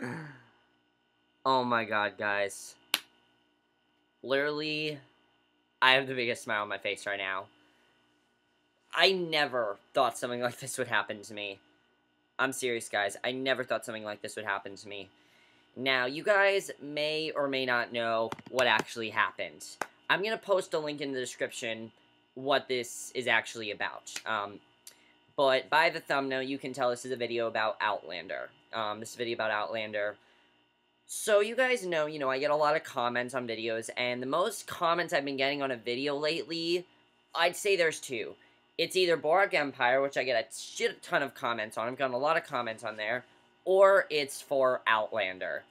oh my god, guys. Literally, I have the biggest smile on my face right now. I never thought something like this would happen to me. I'm serious, guys. I never thought something like this would happen to me. Now, you guys may or may not know what actually happened. I'm going to post a link in the description what this is actually about. Um, but by the thumbnail, you can tell this is a video about Outlander. Um, this video about Outlander. So you guys know, you know, I get a lot of comments on videos, and the most comments I've been getting on a video lately, I'd say there's two. It's either Boardwalk Empire, which I get a shit ton of comments on. I've gotten a lot of comments on there. Or it's for Outlander.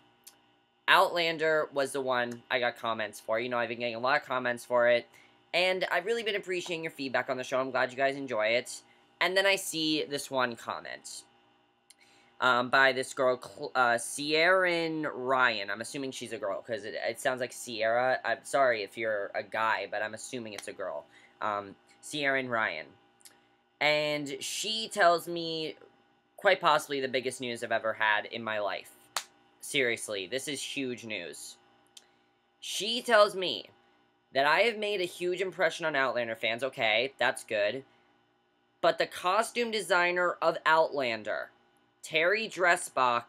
Outlander was the one I got comments for. You know, I've been getting a lot of comments for it. And I've really been appreciating your feedback on the show. I'm glad you guys enjoy it. And then I see this one comment. Um, by this girl, uh, Sierra Ryan. I'm assuming she's a girl, because it, it, sounds like Sierra. I'm sorry if you're a guy, but I'm assuming it's a girl. Um, Sierra Ryan. And she tells me quite possibly the biggest news I've ever had in my life. Seriously, this is huge news. She tells me that I have made a huge impression on Outlander fans. Okay, that's good. But the costume designer of Outlander, Terry Dresbach,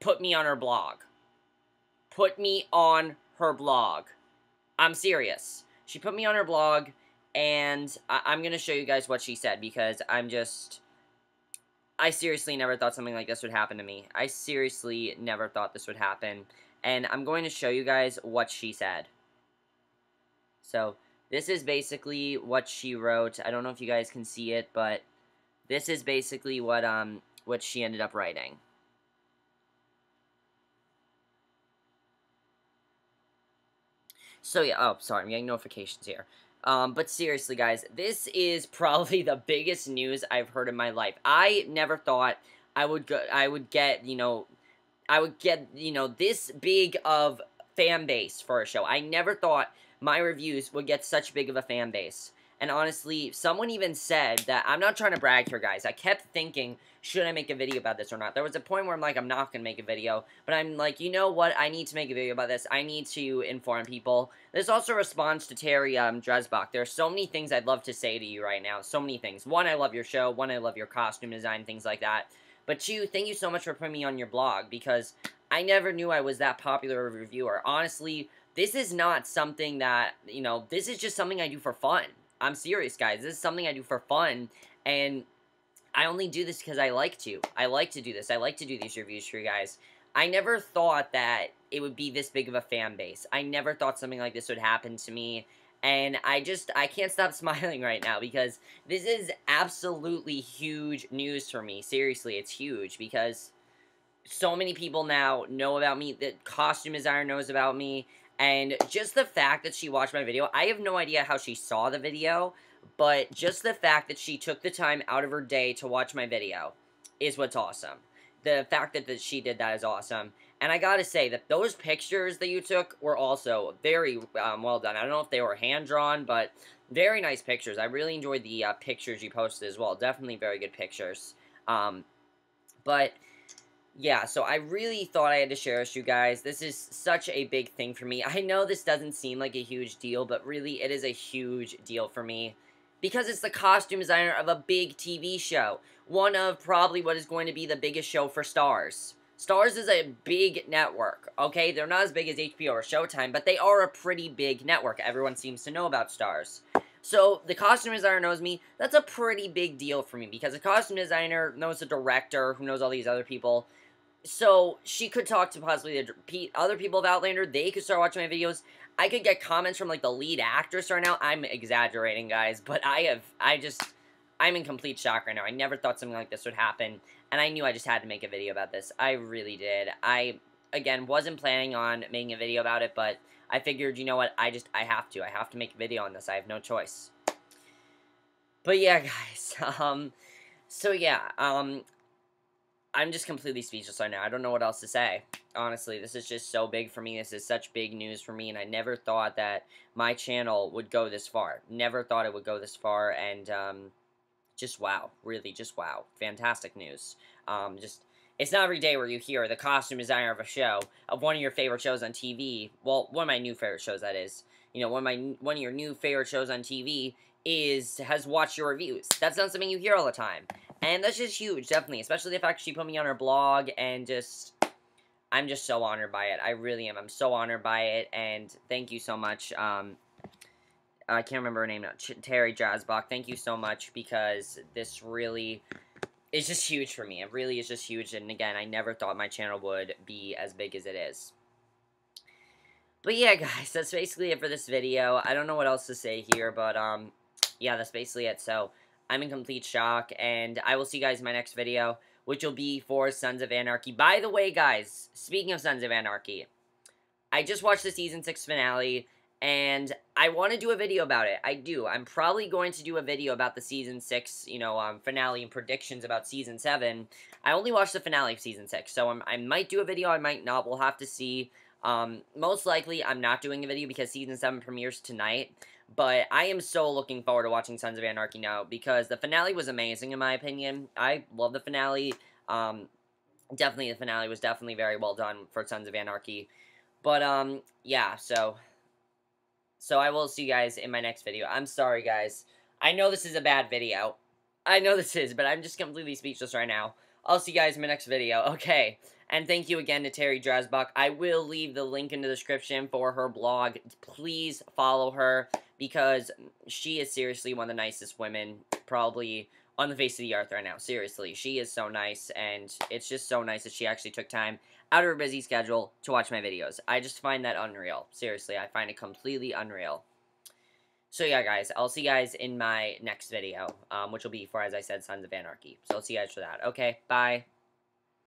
put me on her blog. Put me on her blog. I'm serious. She put me on her blog, and I am going to show you guys what she said because I'm just I seriously never thought something like this would happen to me. I seriously never thought this would happen. And I'm going to show you guys what she said. So, this is basically what she wrote. I don't know if you guys can see it, but this is basically what um what she ended up writing. So yeah, oh, sorry, I'm getting notifications here. Um, but seriously, guys, this is probably the biggest news I've heard in my life. I never thought I would go, I would get, you know, I would get, you know, this big of fan base for a show. I never thought my reviews would get such big of a fan base. And honestly, someone even said that, I'm not trying to brag here, guys. I kept thinking, should I make a video about this or not? There was a point where I'm like, I'm not going to make a video. But I'm like, you know what? I need to make a video about this. I need to inform people. This also responds to Terry um, Dresbach. There are so many things I'd love to say to you right now. So many things. One, I love your show. One, I love your costume design, things like that. But two, thank you so much for putting me on your blog because I never knew I was that popular of a reviewer. Honestly, this is not something that, you know, this is just something I do for fun. I'm serious, guys. This is something I do for fun, and I only do this because I like to. I like to do this. I like to do these reviews for you guys. I never thought that it would be this big of a fan base. I never thought something like this would happen to me. And I just, I can't stop smiling right now because this is absolutely huge news for me. Seriously, it's huge because so many people now know about me. The costume designer knows about me. And just the fact that she watched my video, I have no idea how she saw the video, but just the fact that she took the time out of her day to watch my video is what's awesome. The fact that, that she did that is awesome. And I gotta say that those pictures that you took were also very um, well done. I don't know if they were hand-drawn, but very nice pictures. I really enjoyed the uh, pictures you posted as well. Definitely very good pictures. Um, but yeah, so I really thought I had to share with you guys. This is such a big thing for me. I know this doesn't seem like a huge deal, but really it is a huge deal for me. Because it's the costume designer of a big TV show. One of probably what is going to be the biggest show for Starz. Starz is a big network, okay? They're not as big as HBO or Showtime, but they are a pretty big network. Everyone seems to know about Starz. So, the costume designer knows me. That's a pretty big deal for me because the costume designer knows the director, who knows all these other people so she could talk to possibly the other people of Outlander. They could start watching my videos. I could get comments from like the lead actress right now. I'm exaggerating, guys, but I have, I just, I'm in complete shock right now. I never thought something like this would happen, and I knew I just had to make a video about this. I really did. I, again, wasn't planning on making a video about it, but I figured, you know what, I just, I have to. I have to make a video on this. I have no choice. But yeah, guys, um, so yeah, um, I'm just completely speechless right now. I don't know what else to say. Honestly, this is just so big for me. This is such big news for me, and I never thought that my channel would go this far. Never thought it would go this far, and um, just wow. Really, just wow. Fantastic news. Um, just it's not every day where you hear the costume designer of a show of one of your favorite shows on TV. Well, one of my new favorite shows that is. You know, one of my one of your new favorite shows on TV is has watched your reviews. That's not something you hear all the time. And that's just huge, definitely. Especially the fact she put me on her blog and just I'm just so honored by it. I really am. I'm so honored by it and thank you so much. Um I can't remember her name now. Ch Terry Jazzbach. Thank you so much because this really is just huge for me. It really is just huge. And again, I never thought my channel would be as big as it is. But yeah, guys, that's basically it for this video. I don't know what else to say here, but um, yeah, that's basically it. So, I'm in complete shock, and I will see you guys in my next video, which will be for Sons of Anarchy. By the way, guys, speaking of Sons of Anarchy, I just watched the Season 6 finale, and I want to do a video about it. I do. I'm probably going to do a video about the Season 6, you know, um, finale and predictions about Season 7. I only watched the finale of Season 6, so I'm, I might do a video, I might not. We'll have to see. Um, most likely, I'm not doing a video because Season 7 premieres tonight. But I am so looking forward to watching Sons of Anarchy now because the finale was amazing in my opinion. I love the finale. Um, definitely the finale was definitely very well done for Sons of Anarchy. But, um, yeah, so... So I will see you guys in my next video. I'm sorry, guys. I know this is a bad video. I know this is, but I'm just completely speechless right now. I'll see you guys in my next video. Okay. And thank you again to Terry Dresbach. I will leave the link in the description for her blog. Please follow her because she is seriously one of the nicest women probably on the face of the earth right now. Seriously, she is so nice, and it's just so nice that she actually took time out of her busy schedule to watch my videos. I just find that unreal. Seriously, I find it completely unreal. So yeah, guys, I'll see you guys in my next video, um, which will be for, as I said, Sons of Anarchy. So I'll see you guys for that. Okay, bye.